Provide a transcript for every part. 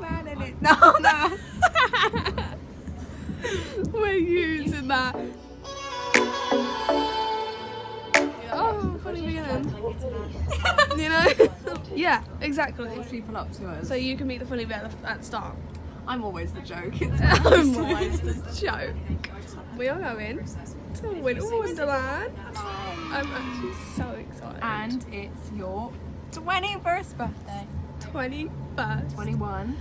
man in it. No, no. We're using that. Oh, funny beginning. you know? yeah, exactly. People up to us. So you can meet the funny bit at the, at the start. I'm always the joke. It's I'm always the joke. We are going to Winter Wonderland. I'm actually so excited. and it's your 21st birthday. 21st. 21.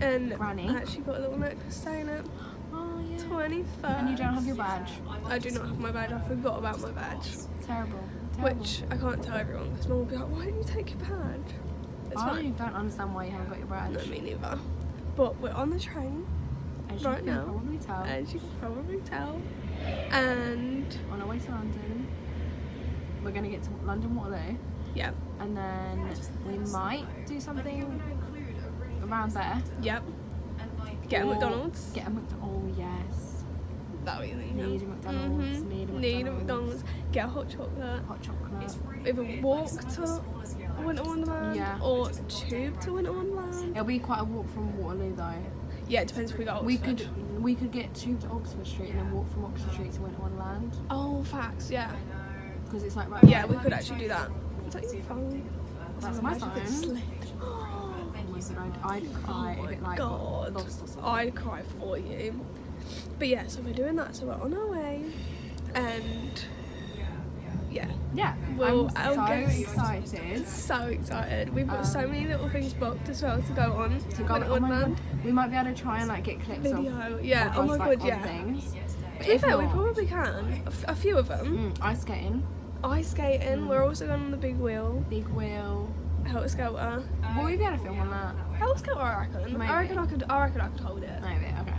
And Granny. I actually got a little necklace saying it. Oh yeah. 21st. And you don't have your badge. I do not have my badge. I forgot about my badge. Terrible. Terrible. Which I can't tell everyone because mum will be like, why don't you take your badge? It's I fine. don't understand why you haven't got your badge. No, me neither. But we're on the train, As you right can now. probably tell. as you can probably tell. And on our way to London. We're gonna get to London Waterloo, yeah, and then we might do something around there. yep. Get a Or McDonald's. Get a McDonald's. Oh yes. That we need. Need a McDonald's. Mhm. Need a Need a McDonald's. McDonald's. Get a hot chocolate. Hot chocolate. Either walk to Winter Wonderland Yeah. or tube to Winter Wonderland. It'll be quite a walk from Waterloo though. Yeah, it depends if we go. We could we could get tube to Oxford Street and then walk from Oxford Street to Winter Wonderland Oh, facts. Yeah. Because it's like right. Yeah, we could actually do that phone? That's my phone. Oh my god, I'd, I'd cry Oh if it like God. got lost or something. I'd cry for you. But yeah, so we're doing that. So we're on our way, and yeah, yeah, Well, I'm so excited so excited. We've got so Um, many little things booked as well to go on. to go. Winter Oh my Wonderland god, we might be able to try and like get clips video. of Yeah. Oh my god. Yeah. Things. But To be if fair, we probably can. A, f- a few of them. Mm, ice skating, Ice skating. Mm. We're also going on the big wheel. big wheel. Helter Skelter. Will we be able to film on that? Helter Skelter. I reckon. Maybe. I reckon I could. I reckon I could hold it. Maybe. Okay.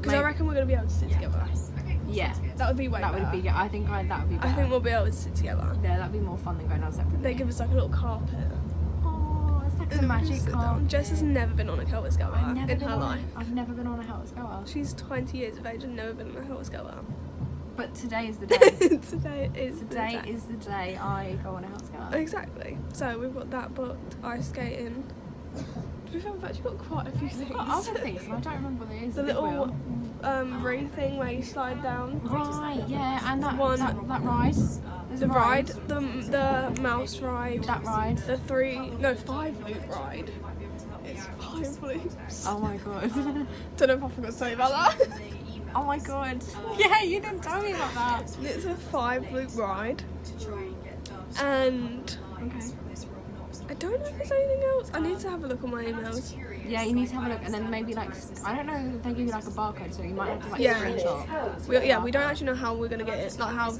Because I reckon we're gonna be able to sit together. Yeah, That would be way that would better. be. I think I, that would be. Better. I think we'll be able to sit together. Yeah, that'd be more fun than going out separately. They give us like a little carpet. It's like a And we magic car. Jess has never been on a Helter Skelter I've never in been her on life. A, I've never been on a Helter Skelter. She's 20 years of age and never been on a Helter Skelter. But today is the day. Today is the day. is the day I go on a Helter Skelter. Exactly. So we've got that booked. Ice skating. We've actually got quite a few things. Got other things, I don't remember what it is. the little um, ring thing where you slide down. Right, yeah, and that One- that, that ride. There's The ride, the the mouse ride, That ride. the three, no five loop ride. It's five loops. Oh my god. Don't know if I forgot to say about that. oh my god. Yeah, you didn't tell me about that. It's a five loop ride. And Okay. I don't know if there's anything else. I need to have a look on my emails. Yeah, you need to have a look, and then maybe like I don't know if they give you like a barcode, so you might have to like Yeah. screenshot. We, yeah, we don't actually know how we're gonna get it, like how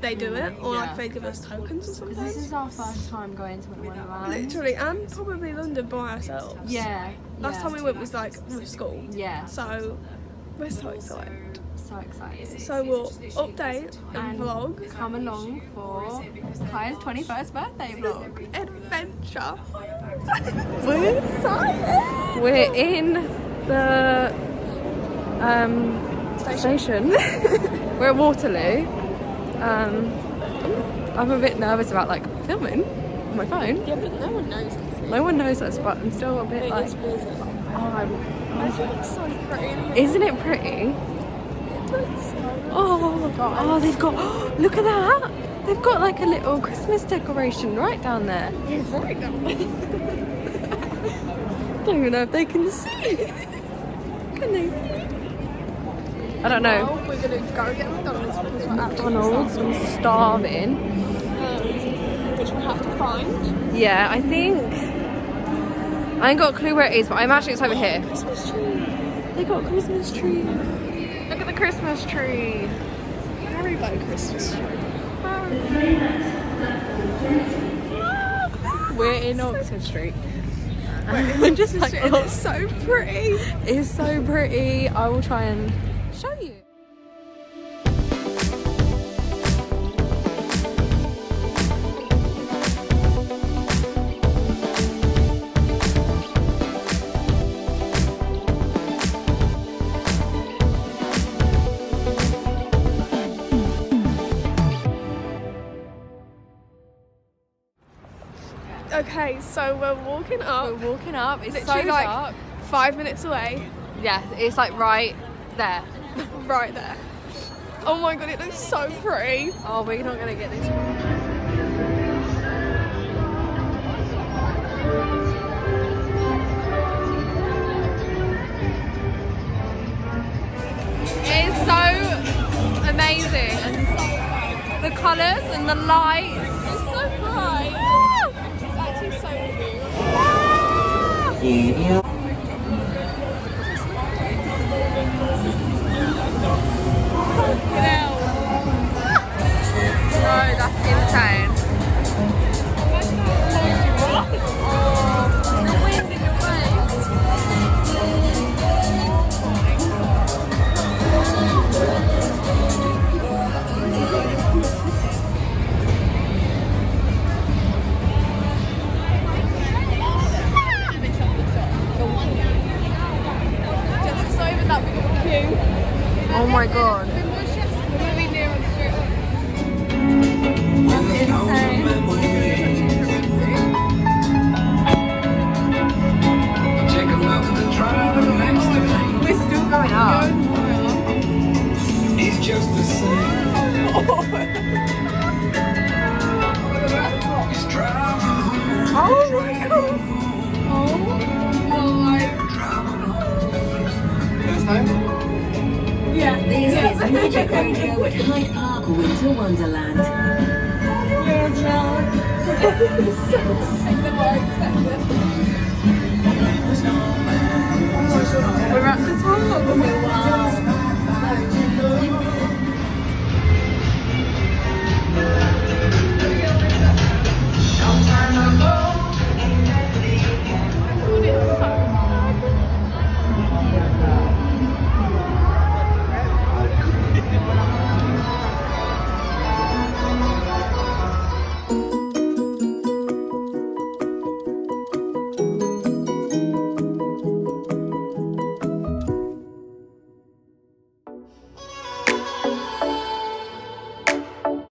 they do it, or like Yeah. if they give us tokens or something. this is our first time going to Winter Wonderland. Literally, and probably London by ourselves. Yeah. Last yeah. time we went was like with school. Yeah. So we're so excited. So excited. So we'll update and And vlog Come along for Kiya's 21st birthday vlog. adventure. we're excited. We're in the um, station. we're at Waterloo. Um, I'm a bit nervous about like filming on my phone. Yeah, but no one knows this. No one knows us, but I'm still a bit It like, is oh, I'm, It's so pretty. isn't it pretty? It looks so Oh, oh, they've got. Look at that! They've got like a little Christmas decoration right down there. right now. don't even know if they can see. Can they see? I don't know. Well, we're gonna go get McDonald's because we're actually McDonald's, I'm starving. um, which we have to find. Yeah, I think. I ain't got a clue where it is, but I imagine it's over here. Christmas tree. They got a Christmas tree. Look at the Christmas tree. Haribo Christmas tree. We're in Oxford Street. We're just like, oh, it's so pretty. it's so pretty. I will try and Okay, so we're walking up. We're walking up. It's Literally so like dark. five minutes away. Yeah, it's like right there. Right there. Oh my god, it looks so pretty. Oh, we're not gonna get this. It is so amazing, and the colours and the lights. Cute. My god. show at Hyde Park Winter Wonderland. We're at the top.